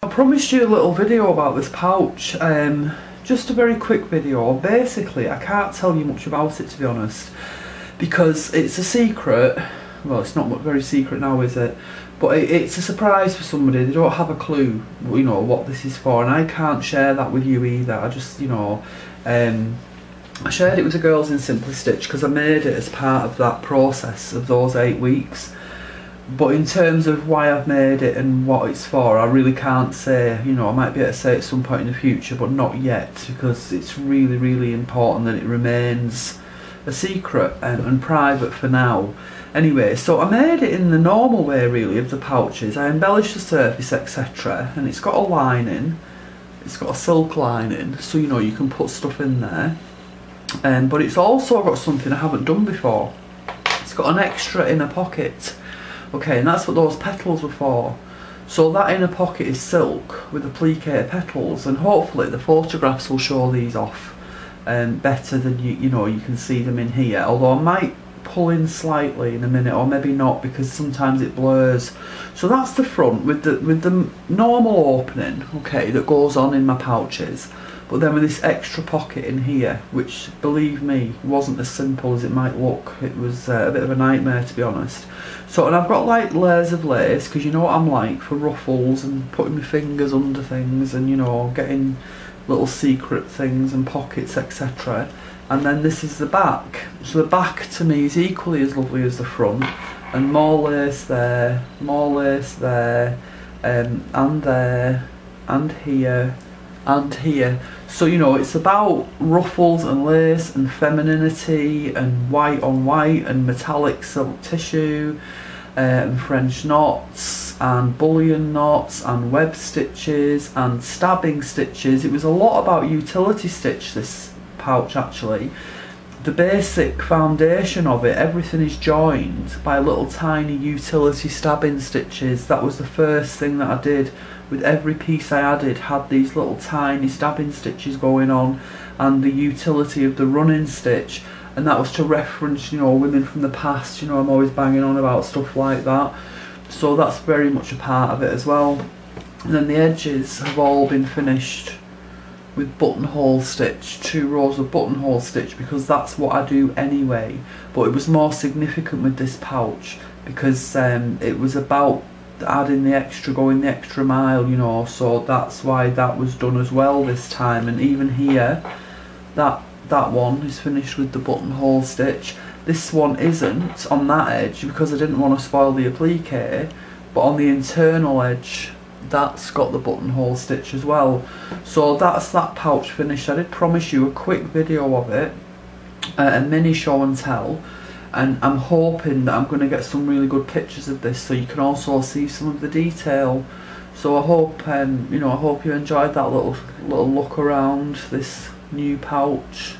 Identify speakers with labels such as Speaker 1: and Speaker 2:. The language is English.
Speaker 1: I promised you a little video about this pouch, um, just a very quick video. Basically, I can't tell you much about it to be honest, because it's a secret. Well, it's not very secret now, is it? But it, it's a surprise for somebody. They don't have a clue, you know, what this is for, and I can't share that with you either. I just, you know, um, I shared it with the girls in Simply Stitch because I made it as part of that process of those eight weeks but in terms of why I've made it and what it's for, I really can't say. You know, I might be able to say at some point in the future, but not yet, because it's really, really important that it remains a secret and, and private for now. Anyway, so I made it in the normal way, really, of the pouches. I embellished the surface, etc., and it's got a lining. It's got a silk lining, so you know you can put stuff in there. Um, but it's also got something I haven't done before. It's got an extra inner pocket Okay, and that's what those petals were for. So that inner pocket is silk with applique petals and hopefully the photographs will show these off um, better than you, you know, you can see them in here. Although I might pull in slightly in a minute or maybe not because sometimes it blurs. So that's the front with the, with the normal opening, okay, that goes on in my pouches. But then with this extra pocket in here, which believe me, wasn't as simple as it might look. It was uh, a bit of a nightmare to be honest. So, and I've got like layers of lace, because you know what I'm like for ruffles and putting my fingers under things and you know, getting little secret things and pockets, etc. And then this is the back. So the back to me is equally as lovely as the front. And more lace there, more lace there, um, and there, and here, and here. So, you know, it's about ruffles and lace and femininity and white on white and metallic silk tissue uh, and French knots and bullion knots and web stitches and stabbing stitches. It was a lot about utility stitch, this pouch actually. The basic foundation of it, everything is joined by little tiny utility stabbing stitches. That was the first thing that I did. With every piece I added had these little tiny stabbing stitches going on and the utility of the running stitch. And that was to reference you know women from the past you know I'm always banging on about stuff like that. So that's very much a part of it as well. And then the edges have all been finished with buttonhole stitch two rows of buttonhole stitch because that's what I do anyway but it was more significant with this pouch because um, it was about adding the extra, going the extra mile, you know, so that's why that was done as well this time. And even here, that that one is finished with the buttonhole stitch. This one isn't on that edge because I didn't want to spoil the applique, but on the internal edge, that's got the buttonhole stitch as well. So that's that pouch finished. I did promise you a quick video of it, uh, a mini show and tell and I'm hoping that I'm going to get some really good pictures of this so you can also see some of the detail so I hope um, you know I hope you enjoyed that little little look around this new pouch